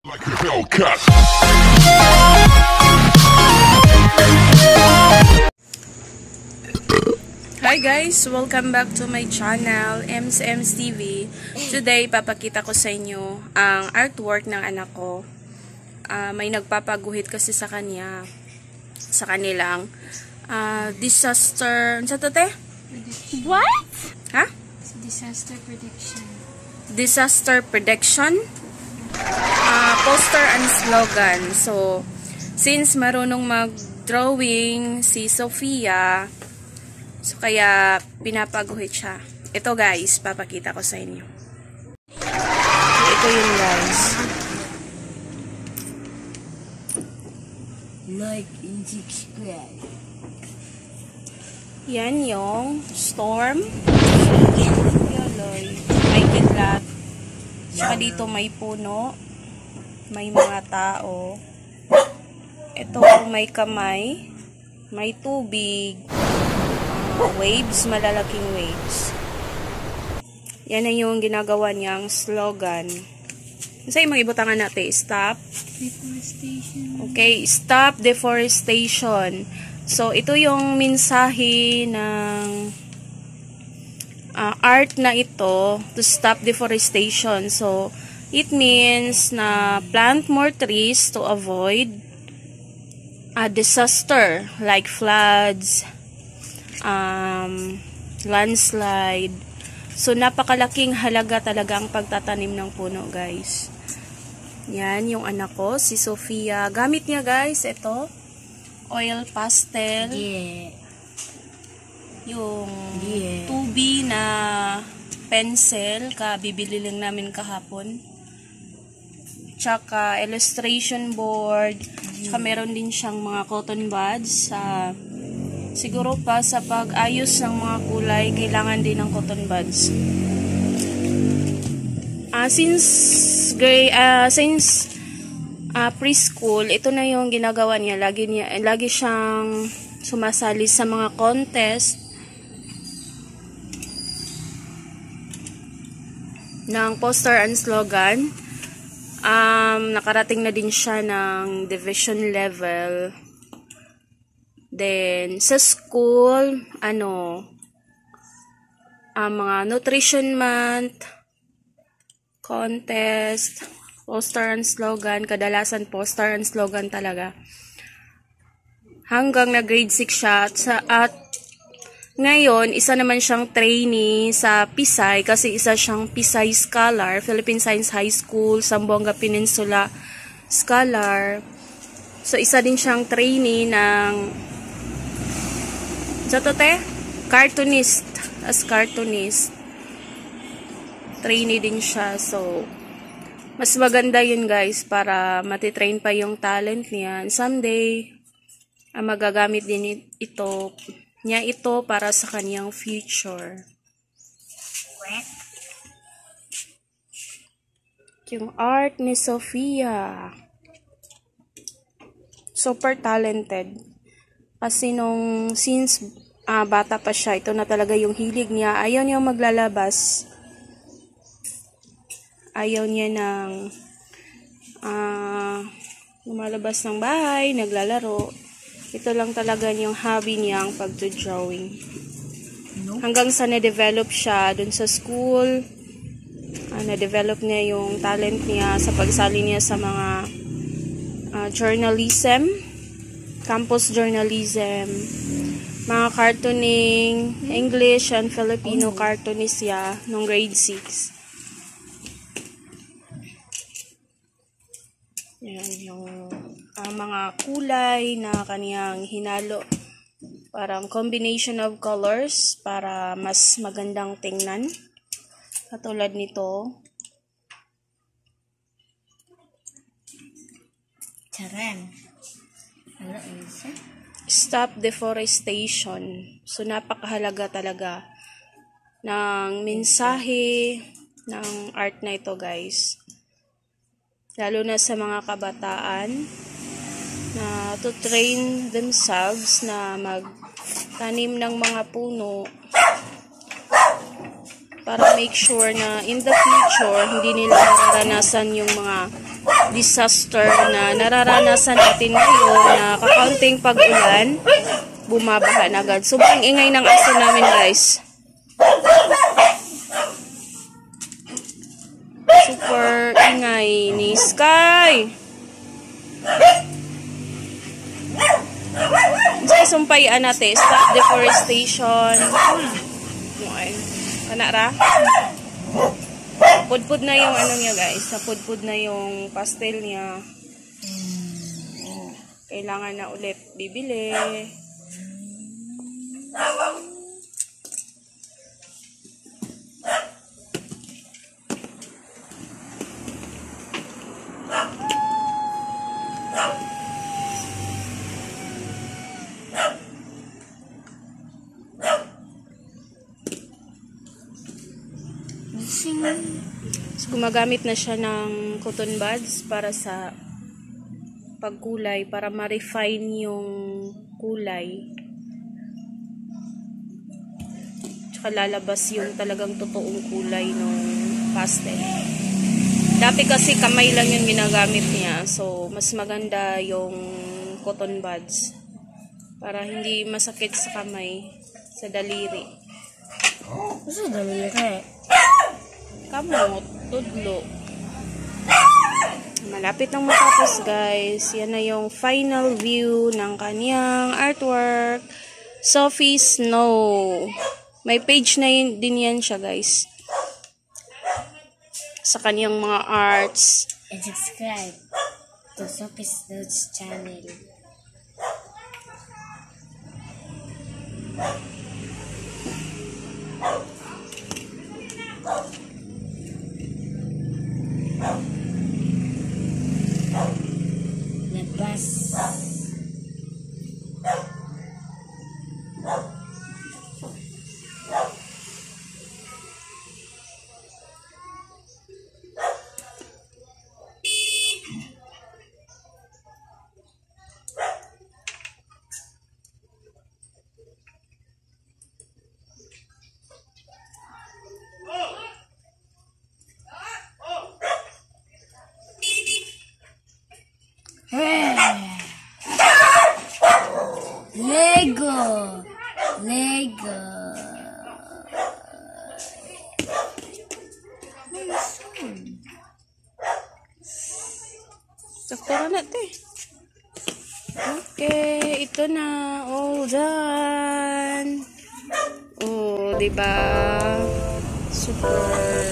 Like a Hellcat. Hi guys! Welcome back to my channel, Ems Ems TV. Today, papakita ko sa inyo ang artwork ng anak ko. Ah, may nagpapaguhit kasi sa kanya, sa kanilang ah, disaster... Ano sa to, te? What? Ha? Disaster prediction. Disaster prediction? Ah, poster and slogan. So, since marunong mag-drawing si Sofia, so kaya pinapaguhit siya. Ito guys, papakita ko sa inyo. Ito yun guys. Like and subscribe. Yan yung storm. Yoloy. May kidlat. Saka dito may puno. May mga tao. Ito may kamay. May tubig. waves, malalaking waves. Yan na yung ginagawa niyang slogan. Sa mga ibutangan natin, stop. Deforestation. Okay, stop deforestation. So, ito yung mensahe ng ah, art na ito to stop deforestation. So, it means na plant more trees to avoid a disaster like floods, um, landslide. So, napakalaking halaga talaga ang pagtatanim ng puno, guys. Yan, yung anak ko, si Sofia. Gamit niya, guys, ito. Oil pastel. Yeah. Yung Yeah. 2B na pencil. Ka, bibili lang namin kahapon. Tsaka illustration board. Tsaka meron din siyang mga cotton buds. Sa, siguro pa sa pag-ayos ng mga kulay, kailangan din ng cotton buds. Ah, since gray, ah, since ah, preschool, ito na yung ginagawa niya. Lagi niya, lagi siyang sumasali sa mga contest ng poster and slogan. Um, nakarating na din siya ng division level. Then, sa school, ano, ang mga nutrition month, contest, poster and slogan, kadalasan poster and slogan talaga. Hanggang na grade 6 siya at, sa, at ngayon, isa naman siyang trainee sa Pisay kasi isa siyang Pisay Scholar, Philippine Science High School, Zamboanga Peninsula Scholar. So, isa din siyang trainee ng sa? Cartoonist. As cartoonist. Trainee din siya. So, mas maganda yun guys para matitrain pa yung talent niya. And someday, ang magagamit din ito niya ito para sa kanyang future. Yung art ni Sofia. Super talented. Kasi nung, since ah, bata pa siya, ito na talaga yung hilig niya. Ayaw niya maglalabas. Ayaw niya ng ah, lumalabas ng bahay, naglalaro. Ito lang talaga yung hobby niya ang pagdo-drawing. Hanggang sa na-develop siya dun sa school, ah, na-develop niya yung talent niya sa pagsali niya sa mga ah, journalism, campus journalism, mga cartooning, English and Filipino cartoonist siya nung grade 6. Yan yung ang mga kulay na kaniyang hinalo. Parang combination of colors para mas magandang tingnan. Katulad nito. Charan. Ano isa? Stop deforestation. So, napakahalaga talaga ng mensahe ng art na ito, guys. Lalo na sa mga kabataan na to train themselves na magtanim ng mga puno para make sure na in the future hindi nila mararanasan yung mga disaster na nararanasan natin ngayon na kakaunting pag-ulan, bumabaha na agad. Sobrang ingay ng aso namin guys. Super ingay ni Sky. Sa sumpay anate, stop deforestation. Okay. Kana ra? Pudpud na yung ano niya guys. Napudpud na yung pastel niya. Kailangan na ulit bibili. So, gumagamit na siya ng cotton buds para sa pagkulay, para ma-refine yung kulay. Tsaka lalabas yung talagang totoong kulay ng pastel. Dati kasi kamay lang yung ginagamit niya. So, mas maganda yung cotton buds. Para hindi masakit sa kamay, sa daliri. Gusto dali ka Kamot, tudlo. Malapit nang matapos guys. Yan na yung final view ng kanyang artwork. Sophie Snow. May page na yun, din yan siya guys. Sa kanyang mga arts. And subscribe to Sophie's Notes channel. Labas. Lego. Okay, ito na. All done. Oh, di ba? Super.